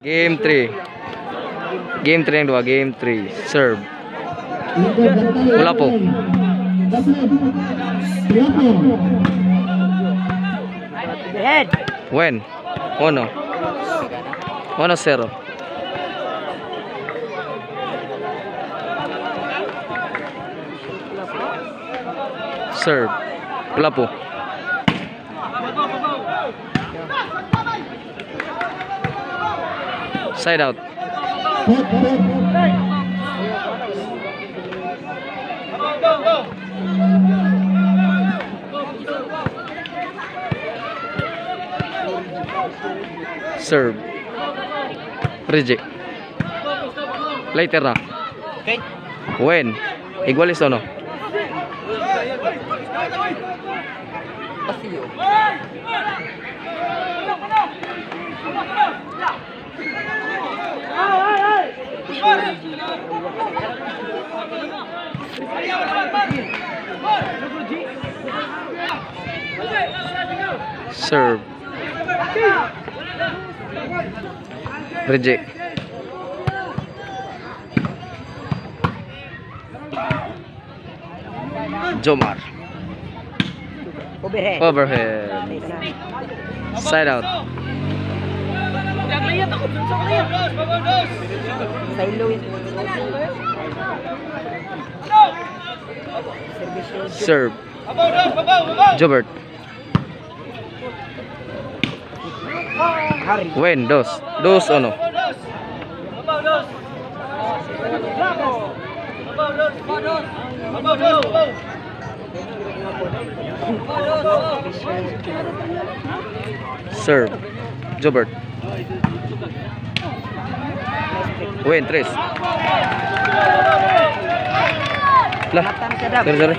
Game 3. Game 3 yang dua, game 3. Serve. Wala po. Head. When? Uno. Uno zero. Serve. Wala po. Side out. Serve. Reject. Later na. Okay. When? Igualis o no? Pasiyo. Serve. Reject. Jomar. Overhead. Overhead. Side out. Sa Louis. Service Serve. Jobert. When? Dos. Dos o no? Serve. Jobert. When? Tres. Lah. Sorry, sorry.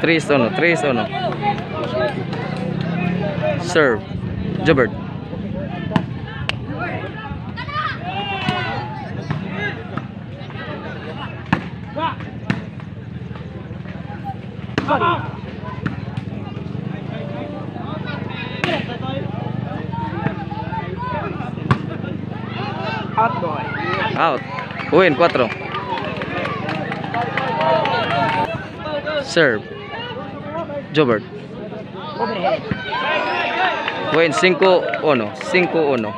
Tres o no? Tres o no? Serve. Boy. Out. Win, 4. Serve. Jobert. Overhead. Win, 5-1. 5-1.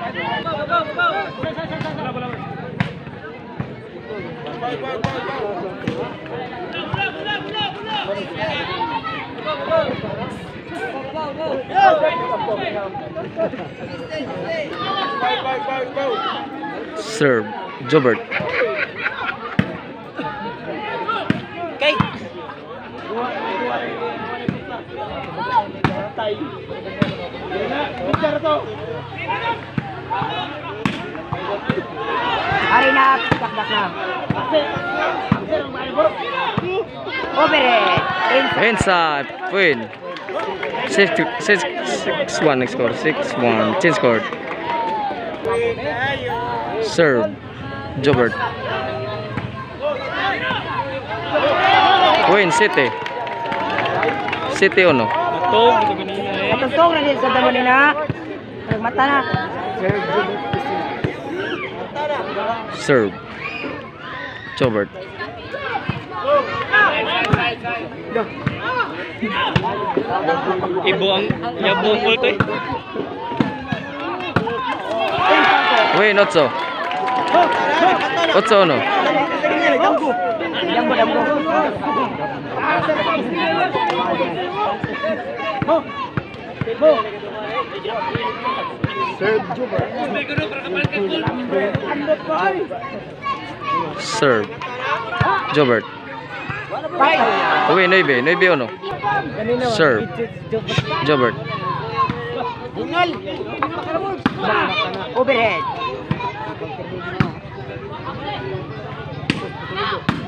Serve. Jobert. Hari na, takdak na. Overhead. Inside. Inside. Win. 6-1 next score. 6-1. Change score. Serve. Jobert. Win, City. City o no? Katugtog na din sa damo ni na. Nagmata na. Serve. Jobert. Ibo ang yabo ko ito eh. Win, 8. 8 o no? Dambo, dambo. Serve. Jobert. Bye. Win, 9. 9 o no? Serve. Jobert. Overhead.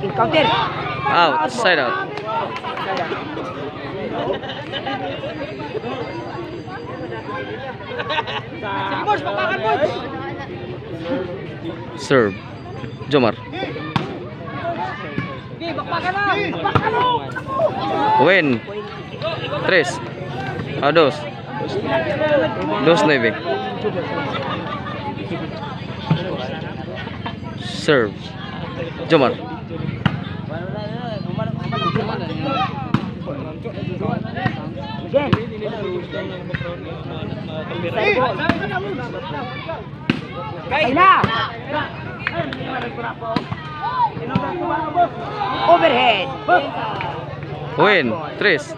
Encounter. Out. Side out. Serve. Jomar. Win. Tres. A dos. Dos nueve. Serve. Jomar. Again. Ay na! Overhead. Win. Tres.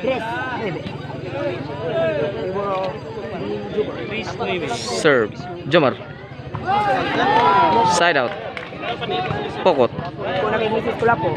Bebe. Serve. Jomar. Side out. Pokot. Kung nag-misis ko lang po.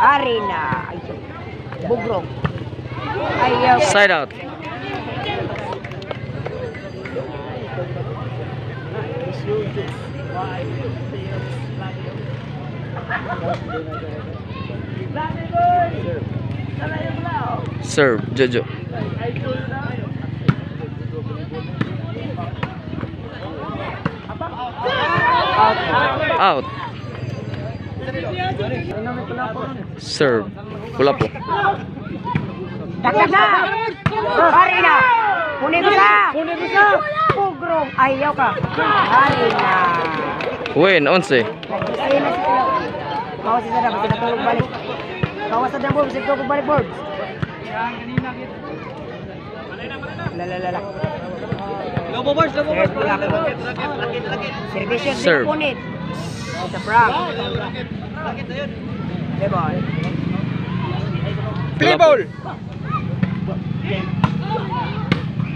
Kapupos na. Ari na. Ay, Bugrong. Ayaw. Side out. Serve. Jojo. Out. Serve. Wala po. Dagdag na. Ari na. Kunin ko sa. Kunin ko sa. Bugrong. Ayaw ka. Ari na. Win. 11. Nag-disay na si Kilo. Bawas sa Sadam. Basta natulog balik. Bawas sa Sadam. Basta natulog balik board. Lalalala. Lobo boys, lobo Serve ko lang. Servisyon Serve. Punit. Sa prank. Lebol. Play ball.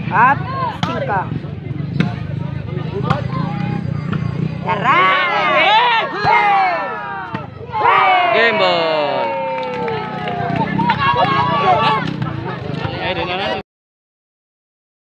At singka. Tara!